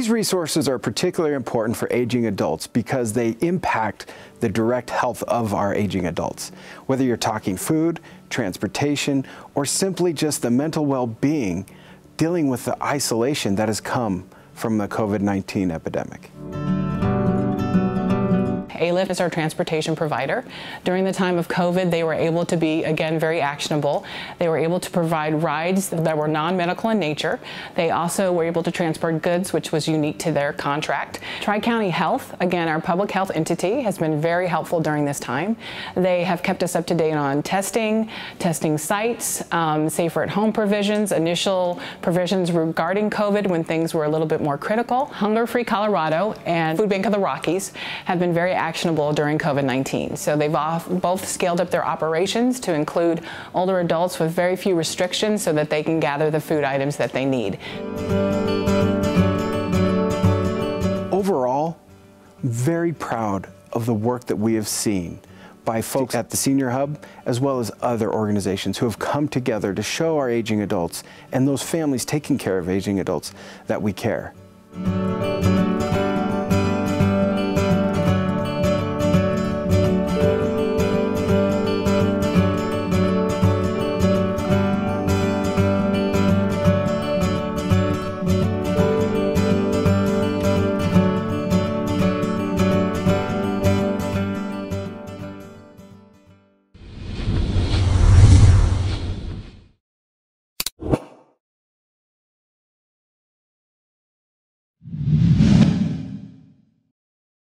These resources are particularly important for aging adults because they impact the direct health of our aging adults. Whether you're talking food, transportation, or simply just the mental well-being, dealing with the isolation that has come from the COVID-19 epidemic. A-Lift is our transportation provider. During the time of COVID, they were able to be, again, very actionable. They were able to provide rides that were non-medical in nature. They also were able to transport goods, which was unique to their contract. Tri-County Health, again, our public health entity, has been very helpful during this time. They have kept us up to date on testing, testing sites, um, safer at home provisions, initial provisions regarding COVID when things were a little bit more critical. Hunger Free Colorado and Food Bank of the Rockies have been very active actionable during COVID-19. So they've both scaled up their operations to include older adults with very few restrictions so that they can gather the food items that they need. Overall, very proud of the work that we have seen by folks at the Senior Hub, as well as other organizations who have come together to show our aging adults and those families taking care of aging adults that we care.